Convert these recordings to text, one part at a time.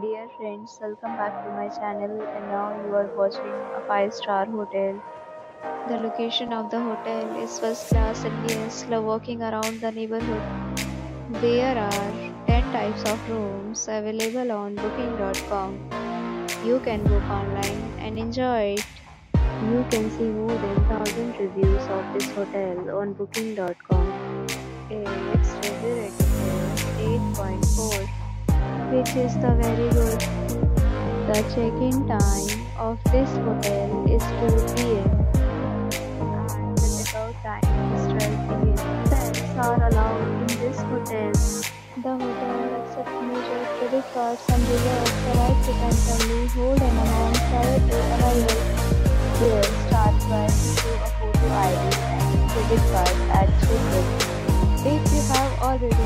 Dear friends, welcome back to my channel and now you are watching a 5 star hotel. The location of the hotel is first class and guests love walking around the neighborhood. There are 10 types of rooms available on booking.com. You can book online and enjoy it. You can see more than 1000 reviews of this hotel on booking.com. Its review rating is 8.4 which is the very good. The check-in time of this hotel is 2 p.m. and the check-out time is 12 p.m. Pets are allowed in this hotel. The hotel accepts major credit cards and reserves the right to temporarily hold an amount prior to arrival. Are required to show a photo ID and credit card at check-in. If you have already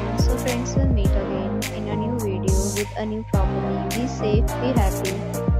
A new property. Be safe, be happy.